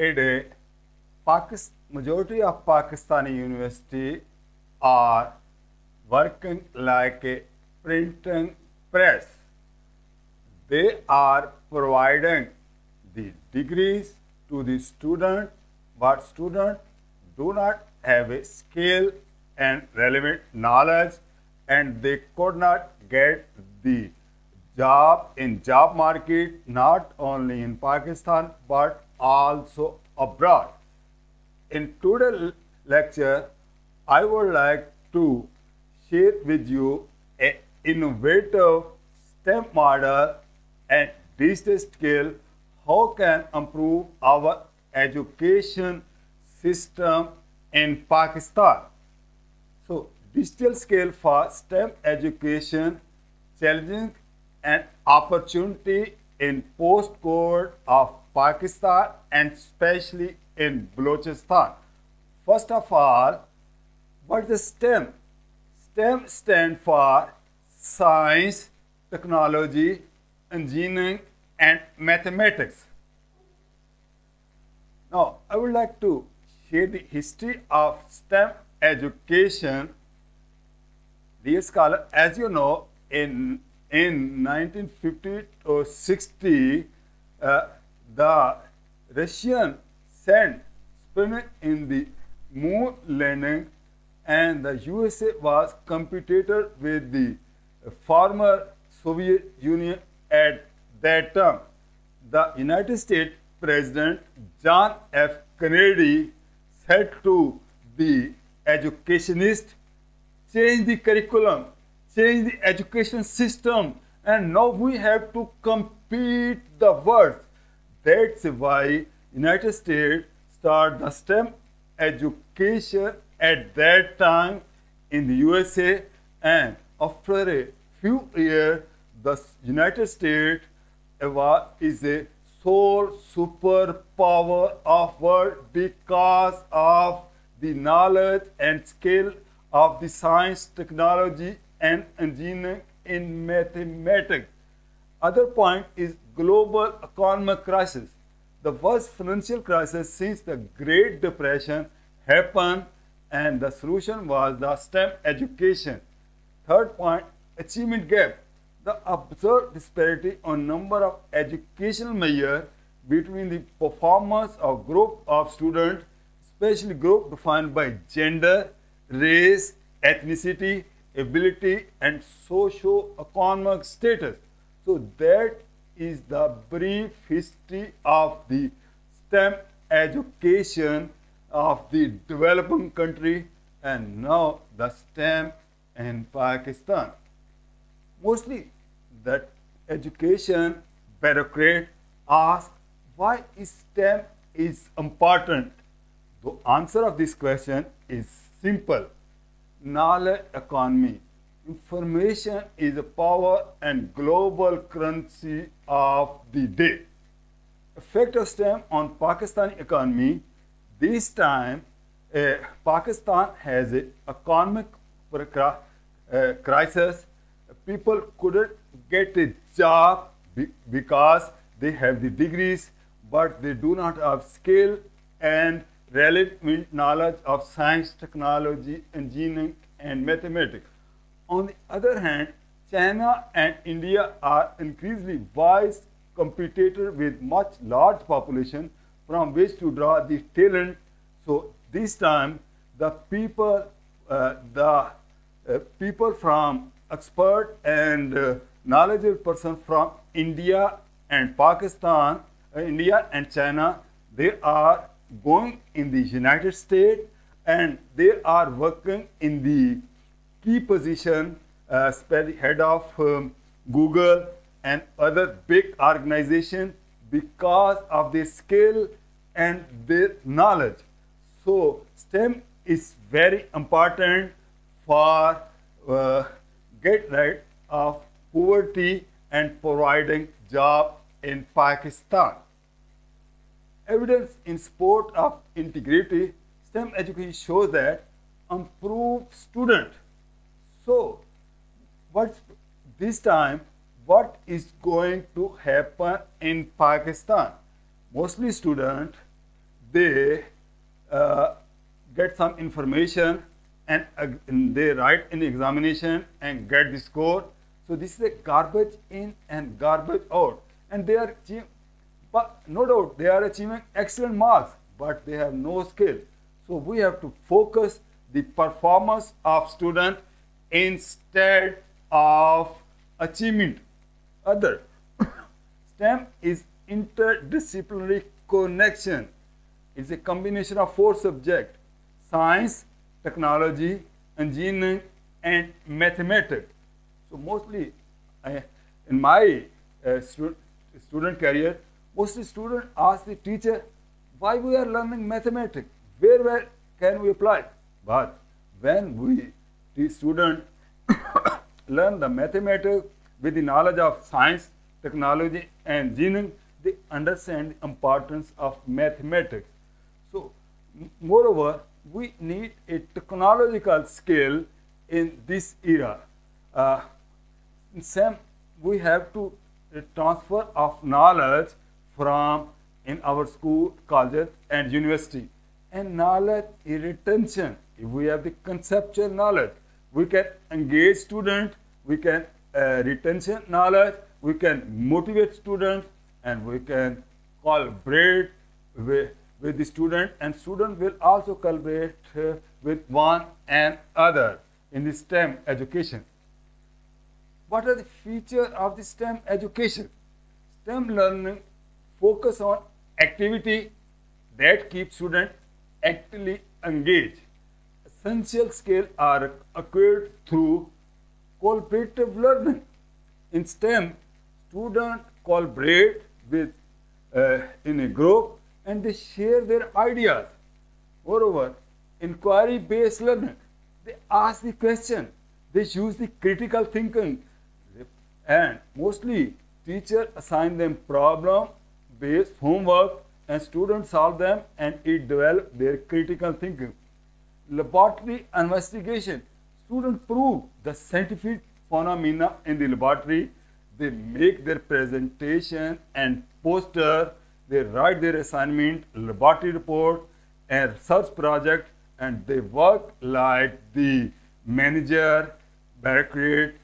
today, uh, Pakistan, majority of Pakistani university are working like a printing press. They are providing the degrees to the student, but student do not have a skill and relevant knowledge and they could not get the job in job market not only in Pakistan but also abroad. In today's lecture, I would like to share with you an innovative STEM model and digital skill how can improve our education system in Pakistan. So, digital scale for STEM education challenging an opportunity in postcode of Pakistan and especially in Balochistan. First of all, what is STEM? STEM stands for science, technology, engineering, and mathematics. Now, I would like to share the history of STEM education. Dear scholar, as you know, in in 1950 or 60, uh, the Russian sent Sputnik in the moon landing, and the USA was competitor with the former Soviet Union at that time. The United States President John F. Kennedy said to the educationist, change the curriculum, change the education system, and now we have to compete the world. That's why United States started the STEM education at that time in the USA, and after a few years, the United States is a sole superpower of world because of the knowledge and skill of the science, technology, and engineering in mathematics. Other point is global economic crisis. The worst financial crisis since the Great Depression happened and the solution was the STEM education. Third point, achievement gap. The observed disparity on number of educational measures between the performance of group of students, especially group defined by gender, race, ethnicity, ability, and socio-economic status. So that is the brief history of the STEM education of the developing country and now the STEM in Pakistan. Mostly that education bureaucrat ask why STEM is important. The answer of this question is simple. Knowledge economy. Information is a power and global currency of the day. Effect of STEM on Pakistani economy. This time, uh, Pakistan has an economic uh, crisis. People couldn't get a job because they have the degrees, but they do not have skill and relevant knowledge of science, technology, engineering, and mathematics. On the other hand, China and India are increasingly wise competitors with much large population from which to draw the talent. So this time, the people, uh, the uh, people from expert and uh, knowledgeable person from India and Pakistan, uh, India and China, they are going in the United States and they are working in the key position, uh, head of um, Google and other big organization because of their skill and their knowledge. So STEM is very important for uh, get rid of poverty and providing job in Pakistan. Evidence in support of integrity, STEM education shows that improved student. So, what's this time, what is going to happen in Pakistan? Mostly student, they uh, get some information and, uh, and they write in examination and get the score. So this is a garbage in and garbage out. And they are but no doubt they are achieving excellent marks, but they have no skill. So we have to focus the performance of student instead of achievement. Other STEM is interdisciplinary connection. It's a combination of four subjects: science, technology, engineering, and mathematics. So mostly, I, in my uh, stu student career, mostly students ask the teacher, why we are learning mathematics? Where, where can we apply? But when we, the student, learn the mathematics with the knowledge of science, technology, and engineering, they understand the importance of mathematics. So, moreover, we need a technological skill in this era. Uh, STEM, we have to uh, transfer of knowledge from in our school, colleges, and university. And knowledge retention. If we have the conceptual knowledge, we can engage students, we can uh, retention knowledge, we can motivate students, and we can collaborate with, with the student, and student will also collaborate uh, with one and other in the STEM education. What are the features of the STEM education? STEM learning focus on activity that keeps students actively engaged. Essential skills are acquired through collaborative learning. In STEM, students collaborate with uh, in a group and they share their ideas. Moreover, inquiry-based learning, they ask the question, they use the critical thinking, and mostly teacher assign them problem-based homework and students solve them and it develop their critical thinking. Laboratory investigation, students prove the scientific phenomena in the laboratory. They make their presentation and poster, they write their assignment, laboratory report, and research project, and they work like the manager, bureaucrat,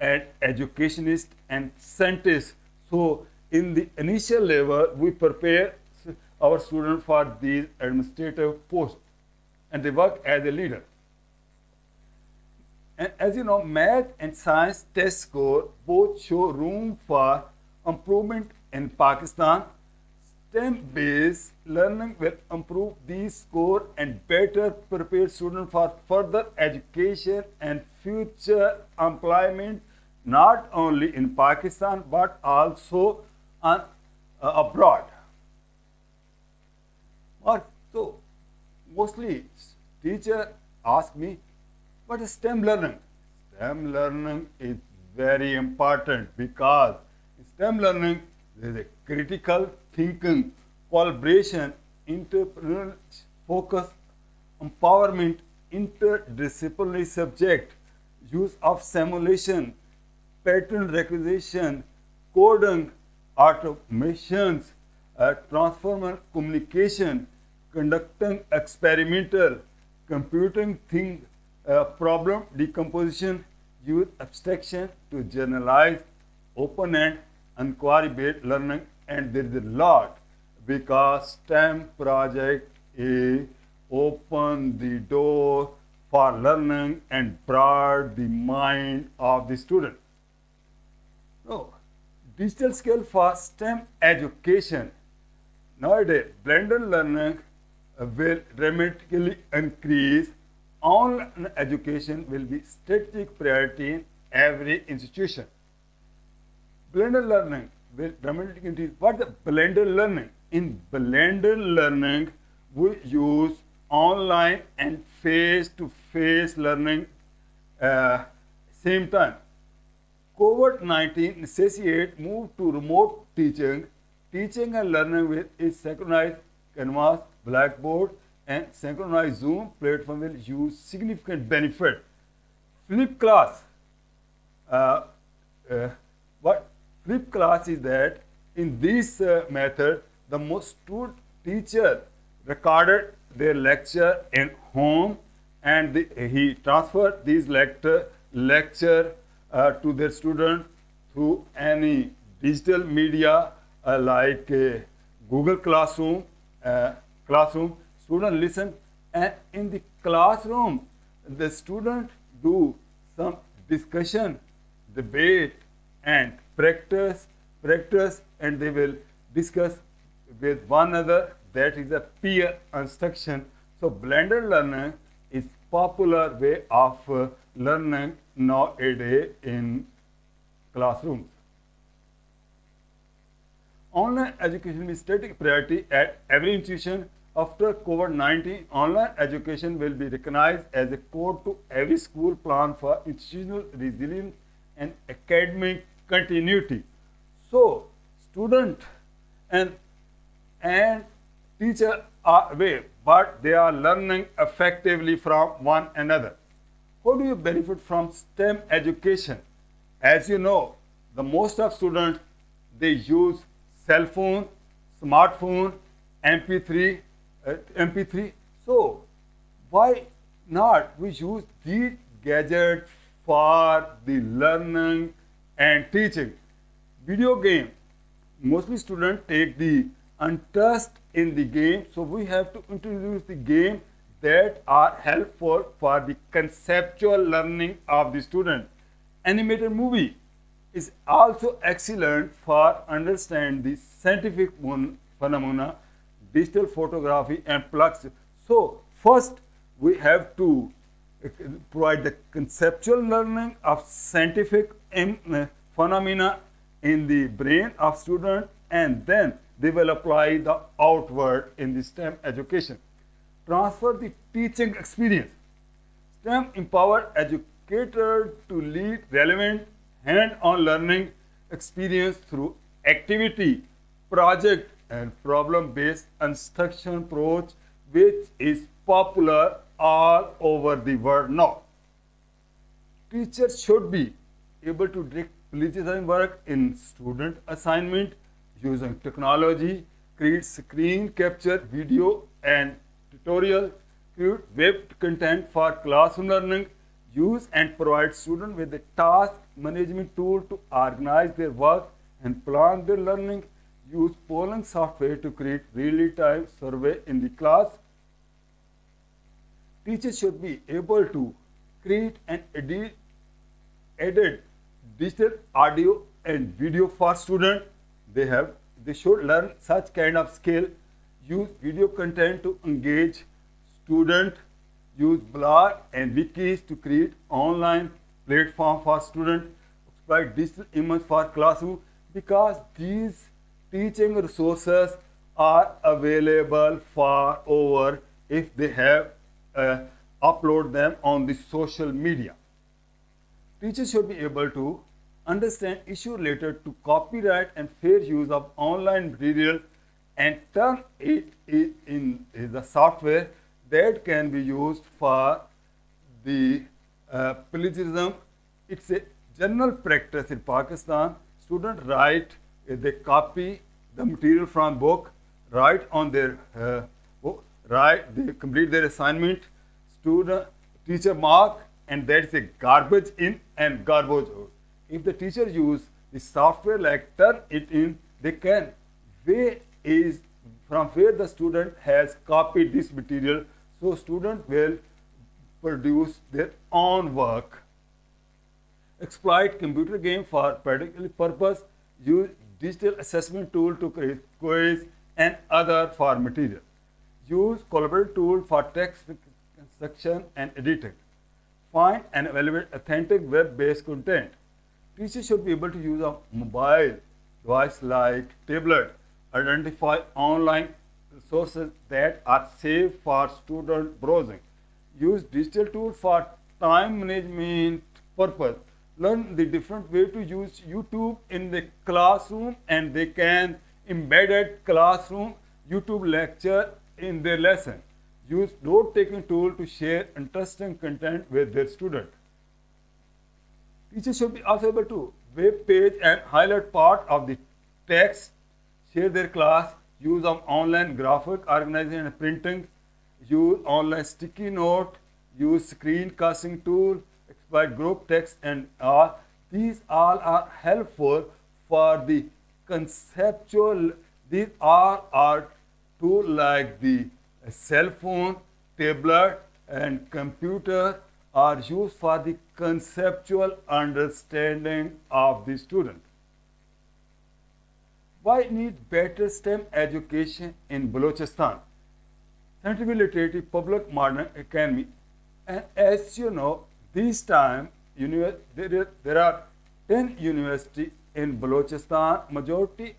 and educationist and scientist. So in the initial level, we prepare our students for these administrative posts, and they work as a leader. And as you know, math and science test score both show room for improvement in Pakistan. STEM-based learning will improve these score and better prepare students for further education and future employment, not only in Pakistan but also on, uh, abroad. So, mostly teacher ask me, what is STEM learning? STEM learning is very important because STEM learning there is a critical thinking, collaboration, entrepreneurial focus, empowerment, interdisciplinary subject, use of simulation, pattern recognition, coding, automations, uh, transformer communication, conducting experimental, computing thing uh, problem decomposition use abstraction to generalize open-end inquiry-based learning and there is a lot because STEM project is open the door for learning and broad the mind of the student. So, digital skill for STEM education. Nowadays, blended learning will dramatically increase online education will be strategic priority in every institution. Blended learning will dramatically increase. What the blended learning? In blended learning, we use online and face-to-face learning uh, same time. COVID-19 necessitated move to remote teaching. Teaching and learning with is synchronized Canvas, Blackboard, and synchronized Zoom platform will use significant benefit. Flip class. Uh, uh, what flip class is that in this uh, method, the most student teacher recorded their lecture in home and the, he transferred these lecture, lecture uh, to their student through any digital media uh, like uh, Google Classroom, uh, Classroom. Student listen and in the classroom, the student do some discussion, debate, and practice, practice, and they will discuss with one another. That is a peer instruction. So blended learning is popular way of uh, learning nowadays in classrooms. Online education is static priority at every institution. After COVID-19, online education will be recognized as a core to every school plan for institutional resilience and academic continuity. So, student and and teacher are away, but they are learning effectively from one another. How do you benefit from STEM education? As you know, the most of students they use cell phone, smartphone, MP3, uh, MP3. So why not we use these gadgets for the learning and teaching? Video game. Mostly students take the interest in the game, so we have to introduce the game that are helpful for the conceptual learning of the student. Animated movie is also excellent for understand the scientific phenomena, digital photography and blogs. So first we have to uh, provide the conceptual learning of scientific uh, phenomena in the brain of student and then they will apply the outward in the STEM education. Transfer the teaching experience. STEM empower educator to lead relevant hand-on learning experience through activity, project, and problem-based instruction approach, which is popular all over the world now. Teachers should be able to direct plagiarism work in student assignment using technology, create screen capture video and tutorial, create web content for classroom learning, use and provide students with the task management tool to organize their work and plan their learning, use polling software to create real-time survey in the class. Teachers should be able to create and edit, edit digital audio and video for students. They have they should learn such kind of skill. Use video content to engage student use blog and wikis to create online platform for students, exploit digital image for classroom because these teaching resources are available far over if they have uh, upload them on the social media. Teachers should be able to understand issue related to copyright and fair use of online material and turn it in the software that can be used for the uh, plagiarism. It's a general practice in Pakistan. Students write, uh, they copy the material from book, write on their uh, book, write, they complete their assignment, student, teacher mark, and that's a garbage in and garbage out. If the teacher use the software like turn it in, they can, where is from where the student has copied this material so student will produce their own work. Exploit computer game for pedagogical purpose. Use digital assessment tool to create quiz and other for material. Use collaborative tool for text construction and editing. Find and evaluate authentic web-based content. Teachers should be able to use a mobile device like tablet, identify online resources that are safe for student browsing. Use digital tools for time management purpose. Learn the different way to use YouTube in the classroom and they can embedded classroom YouTube lecture in their lesson. Use note-taking tool to share interesting content with their student. Teachers should be also able to web page and highlight part of the text, share their class use of online graphic organizing and printing, use online sticky note, use screen casting tool, exploit group text and all. These all are helpful for the conceptual. These all are tools like the cell phone, tablet and computer are used for the conceptual understanding of the student. Why need better STEM education in Balochistan? Scientific Literature Public Modern Academy. And as you know, this time there, there are 10 universities in Balochistan. Majority